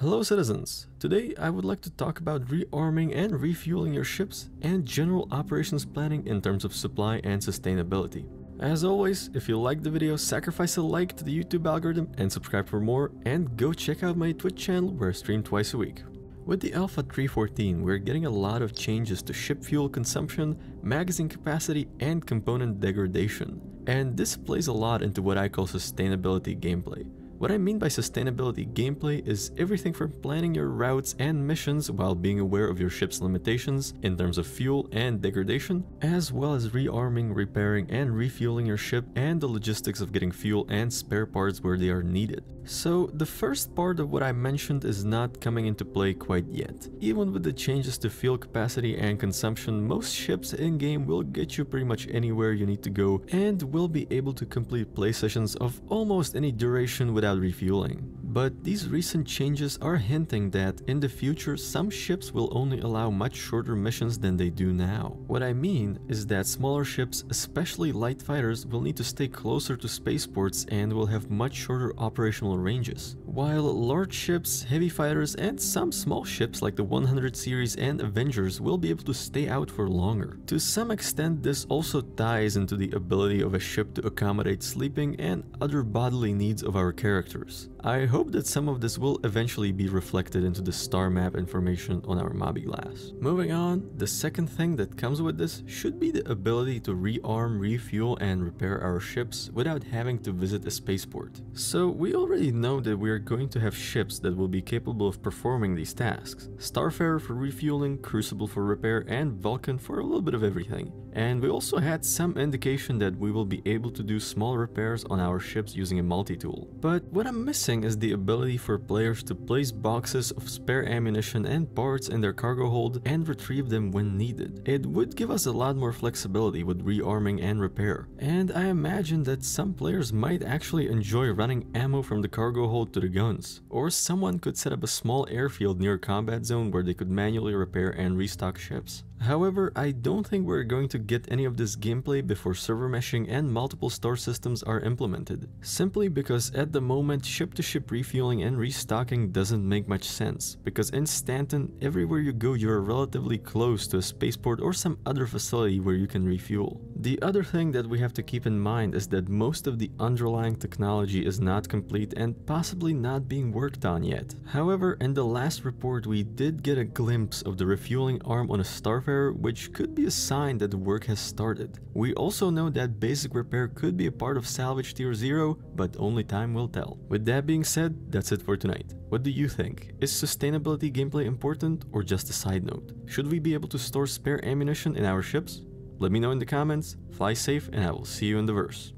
Hello citizens! Today I would like to talk about rearming and refueling your ships and general operations planning in terms of supply and sustainability. As always, if you like the video, sacrifice a like to the YouTube algorithm and subscribe for more and go check out my Twitch channel where I stream twice a week. With the Alpha 3.14, we're getting a lot of changes to ship fuel consumption, magazine capacity, and component degradation. And this plays a lot into what I call sustainability gameplay. What I mean by sustainability gameplay is everything from planning your routes and missions while being aware of your ship's limitations in terms of fuel and degradation, as well as rearming, repairing, and refueling your ship and the logistics of getting fuel and spare parts where they are needed. So the first part of what I mentioned is not coming into play quite yet. Even with the changes to fuel capacity and consumption, most ships in-game will get you pretty much anywhere you need to go and will be able to complete play sessions of almost any duration without without refueling. But these recent changes are hinting that in the future some ships will only allow much shorter missions than they do now. What I mean is that smaller ships, especially light fighters, will need to stay closer to spaceports and will have much shorter operational ranges. While large ships, heavy fighters, and some small ships like the 100 series and Avengers will be able to stay out for longer. To some extent this also ties into the ability of a ship to accommodate sleeping and other bodily needs of our characters. I hope that some of this will eventually be reflected into the star map information on our mobiGlas. Moving on, the second thing that comes with this should be the ability to rearm, refuel and repair our ships without having to visit a spaceport. So we already know that we are going to have ships that will be capable of performing these tasks. Starfarer for refueling, Crucible for repair and Vulcan for a little bit of everything. And we also had some indication that we will be able to do small repairs on our ships using a multi-tool. But what I'm missing is the ability for players to place boxes of spare ammunition and parts in their cargo hold and retrieve them when needed. It would give us a lot more flexibility with rearming and repair. And I imagine that some players might actually enjoy running ammo from the cargo hold to the guns. Or someone could set up a small airfield near a combat zone where they could manually repair and restock ships. However, I don't think we're going to get any of this gameplay before server meshing and multiple star systems are implemented, simply because at the moment ship-to-ship -ship refueling and restocking doesn't make much sense, because in Stanton, everywhere you go you're relatively close to a spaceport or some other facility where you can refuel. The other thing that we have to keep in mind is that most of the underlying technology is not complete and possibly not being worked on yet. However, in the last report we did get a glimpse of the refueling arm on a Starfarer which could be a sign that work has started. We also know that basic repair could be a part of salvage tier 0, but only time will tell. With that being said, that's it for tonight. What do you think? Is sustainability gameplay important or just a side note? Should we be able to store spare ammunition in our ships? Let me know in the comments, fly safe and I will see you in the verse.